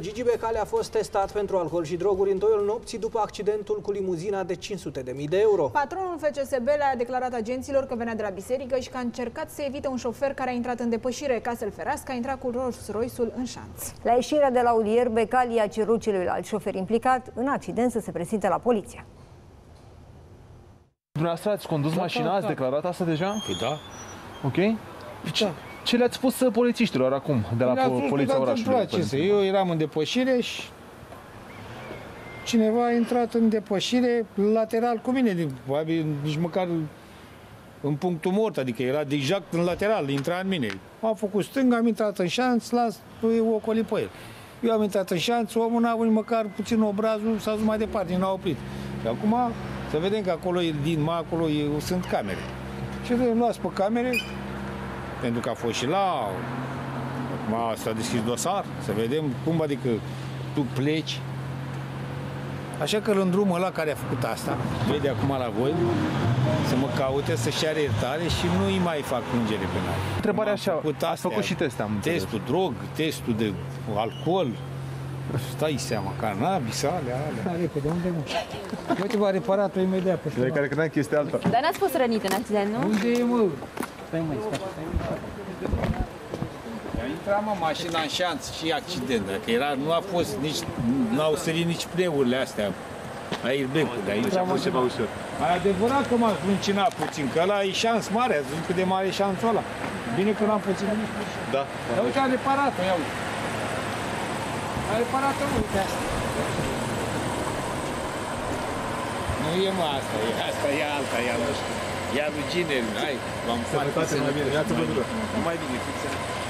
Gigi Becali a fost testat pentru alcool și droguri în toiul nopții după accidentul cu limuzina de 500.000 de euro. Patronul FCSB le-a declarat agenților că venea de la biserică și că a încercat să evite un șofer care a intrat în depășire. Ca să-l ferească, a intrat cu Rolls-Royce-ul în șanț. La ieșirea de la audier, Becali a cerut celuilalt șofer implicat în accident să se prezinte la poliție. Dumneavoastră ați condus Da, mașina, da, ați da. declarat asta deja? Păi da. Ok. Ce, ce le-ați spus uh, polițiștilor acum, de la Le-am po- spus poliția că s-a orașului? întâmplat ce să, eu eram în depășire și cineva a intrat în depășire lateral cu mine, din- probabil nici măcar în punctul mort, adică era exact în lateral, intra în mine. Am făcut stânga, am intrat în șanț, las, o ocoli pe el. Eu am intrat în șanț, omul n-a avut nici măcar puțin obrazul, s-a dus mai departe, n-a oprit. Și acum să vedem că acolo, e din mai acolo e, sunt camere. Și îl las pe camere, pentru că a fost și la Acum s-a deschis dosar, să vedem cum adică tu pleci. Așa că în drumul ăla care a făcut asta, vede acum la voi, să mă caute, să-și ceară iertare și nu îi mai fac plângere penală. Întrebarea Am așa, făcut ați astea, făcut și teste, am înțeles. Testul drog, testul de alcool, stai seama, cannabis, alea, alea. Da, repede, unde mă? Uite, v-a reparat-o imediat pe De care credeam chestia alta. Dar n-ați fost rănit în accident, nu? Unde e, mă? Stai mai, stai, A intrat mă mașina în șanț și accident, dacă era, nu a fost nici, n-au sărit nici pneurile astea, airbag-ul de aici. A fost ceva ușor. Ai adevărat că m-a zluncinat puțin, că ăla e șans mare, ați văzut cât de mare e șansul ăla. Bine că n-am puțin nimic. Da. Dar uite, a reparat-o, ia uite. A reparat-o, uite asta. Nu e mă asta, e asta, e alta, e a nu știu. E a lui Gineri, hai, v-am foarte Sănătate, mai bine. Ia-ți-vă dură. Mai bine, fiți sănătoși.